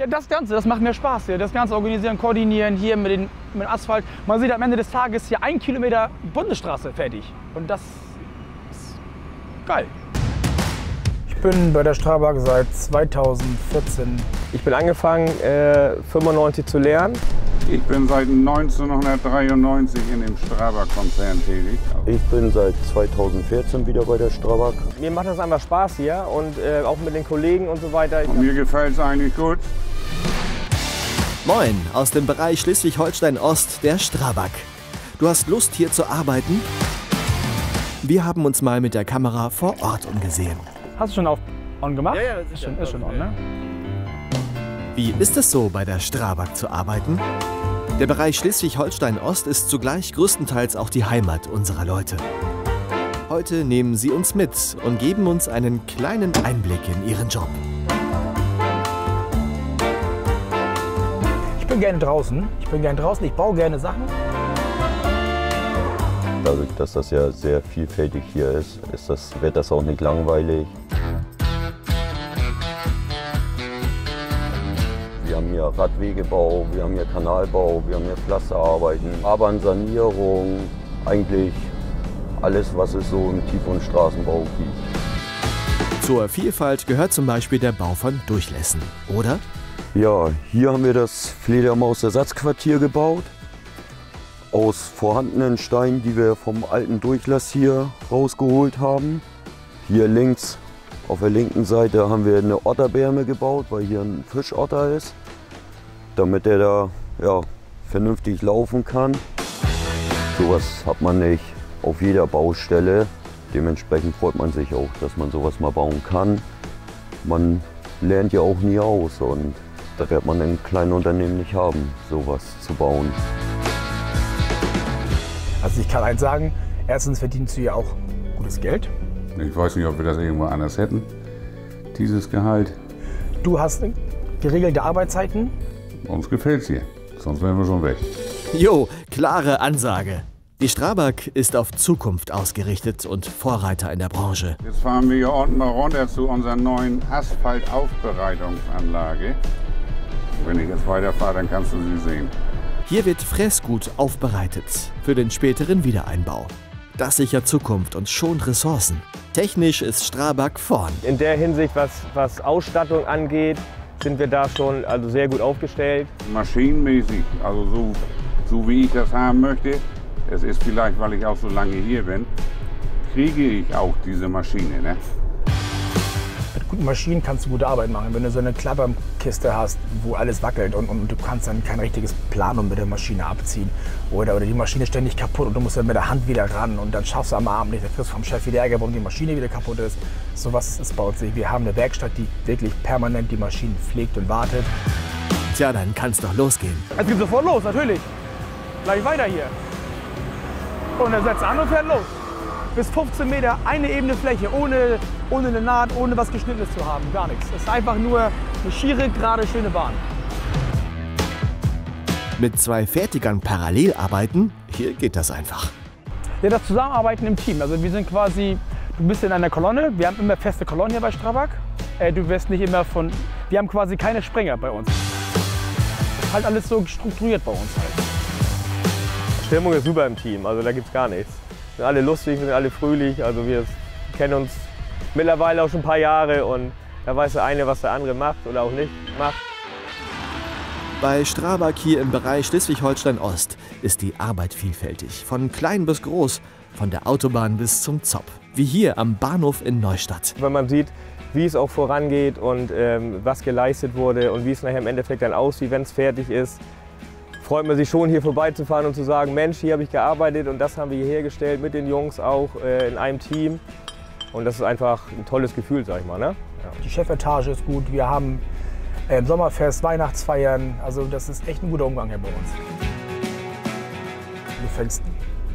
Ja, das Ganze, das macht mir Spaß hier. Das Ganze organisieren, koordinieren, hier mit, den, mit dem Asphalt. Man sieht am Ende des Tages hier ein Kilometer Bundesstraße fertig. Und das ist geil. Ich bin bei der Strabag seit 2014. Ich bin angefangen, äh, 95 zu lernen. Ich bin seit 1993 in dem Strabag-Konzern tätig. Ich bin seit 2014 wieder bei der Strabag. Mir macht das einfach Spaß hier und äh, auch mit den Kollegen und so weiter. Und mir gefällt es eigentlich gut. Moin aus dem Bereich Schleswig-Holstein-Ost, der Strabag. Du hast Lust hier zu arbeiten? Wir haben uns mal mit der Kamera vor Ort umgesehen. Hast du schon auf on gemacht? Ja, ja, das ist schon, ist schon on, ne? Wie ist es so, bei der Strabag zu arbeiten? Der Bereich Schleswig-Holstein-Ost ist zugleich größtenteils auch die Heimat unserer Leute. Heute nehmen sie uns mit und geben uns einen kleinen Einblick in ihren Job. Bin gerne draußen. Ich bin gerne draußen. Ich baue gerne Sachen. Dadurch, dass das ja sehr vielfältig hier ist, ist das, wird das auch nicht langweilig. Wir haben hier Radwegebau, wir haben hier Kanalbau, wir haben hier Pflasterarbeiten, Abernsanierung, eigentlich alles, was es so im Tief- und Straßenbau gibt. Zur Vielfalt gehört zum Beispiel der Bau von Durchlässen, oder? Ja, hier haben wir das Fledermaus-Ersatzquartier gebaut. Aus vorhandenen Steinen, die wir vom alten Durchlass hier rausgeholt haben. Hier links, auf der linken Seite, haben wir eine Otterbärme gebaut, weil hier ein Fischotter ist. Damit der da ja, vernünftig laufen kann. Sowas hat man nicht auf jeder Baustelle. Dementsprechend freut man sich auch, dass man sowas mal bauen kann. Man lernt ja auch nie aus und da wird man in kleinen Unternehmen nicht haben, sowas zu bauen. Also ich kann eins sagen, erstens verdienst du ja auch gutes Geld. Ich weiß nicht, ob wir das irgendwo anders hätten, dieses Gehalt. Du hast geregelte Arbeitszeiten. Uns gefällt es hier, sonst wären wir schon weg. Jo, klare Ansage. Die Strabag ist auf Zukunft ausgerichtet und Vorreiter in der Branche. Jetzt fahren wir hier unten mal runter zu unserer neuen Asphaltaufbereitungsanlage. Wenn ich jetzt weiterfahre, dann kannst du sie sehen. Hier wird Fressgut aufbereitet für den späteren Wiedereinbau. Das sichert Zukunft und schont Ressourcen. Technisch ist Strabag vorn. In der Hinsicht, was, was Ausstattung angeht, sind wir da schon also sehr gut aufgestellt. Maschinenmäßig, also so, so wie ich das haben möchte, es ist vielleicht, weil ich auch so lange hier bin, kriege ich auch diese Maschine. Ne? Mit guten Maschinen kannst du gute Arbeit machen. Wenn du so eine Klapperkiste hast, wo alles wackelt und, und du kannst dann kein richtiges Planum mit der Maschine abziehen. Oder, oder die Maschine ist ständig kaputt und du musst dann mit der Hand wieder ran und dann schaffst du am Abend nicht. Dann kriegst du vom Chef wieder Ärger, warum die Maschine wieder kaputt ist. Sowas ist bei uns nicht. Wir haben eine Werkstatt, die wirklich permanent die Maschinen pflegt und wartet. Tja, dann kann's doch losgehen. Es geht sofort los, natürlich. Gleich weiter hier. Und er setzt an und fährt los. Bis 15 Meter, eine ebene Fläche, ohne, ohne eine Naht, ohne was Geschnittenes zu haben. Gar nichts. Es ist einfach nur eine schiere, gerade, schöne Bahn. Mit zwei Fertigern parallel arbeiten, hier geht das einfach. Ja, das Zusammenarbeiten im Team. Also wir sind quasi, du bist in einer Kolonne. Wir haben immer feste Kolonnen hier bei Strabag. Äh, du wirst nicht immer von, wir haben quasi keine Springer bei uns. Halt alles so strukturiert bei uns halt. Stimmung ist super im Team, also da gibt es gar nichts. Wir sind alle lustig, wir sind alle fröhlich, also wir kennen uns mittlerweile auch schon ein paar Jahre und da weiß der eine, was der andere macht oder auch nicht macht. Bei Strabag hier im Bereich Schleswig-Holstein-Ost ist die Arbeit vielfältig. Von klein bis groß, von der Autobahn bis zum Zopp. Wie hier am Bahnhof in Neustadt. Wenn man sieht, wie es auch vorangeht und ähm, was geleistet wurde und wie es nachher im Endeffekt dann aussieht, wenn es fertig ist, freut man sich schon hier vorbeizufahren und zu sagen, Mensch, hier habe ich gearbeitet und das haben wir hier hergestellt mit den Jungs auch äh, in einem Team. Und das ist einfach ein tolles Gefühl, sag ich mal. Ne? Die Chefetage ist gut. Wir haben ähm, Sommerfest, Weihnachtsfeiern. Also das ist echt ein guter Umgang hier bei uns. Du fängst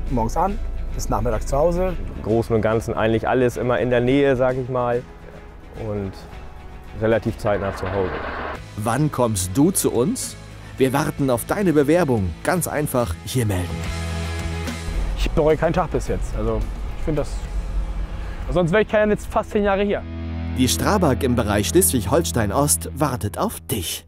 morgens an, bist nachmittags zu Hause. Im Großen und Ganzen eigentlich alles immer in der Nähe, sag ich mal. Und relativ zeitnah zu Hause. Wann kommst du zu uns? Wir warten auf deine Bewerbung. Ganz einfach hier melden. Ich bereue keinen Tag bis jetzt. Also ich finde das. Sonst wäre ich keine jetzt fast zehn Jahre hier. Die Strabag im Bereich Schleswig-Holstein-Ost wartet auf dich.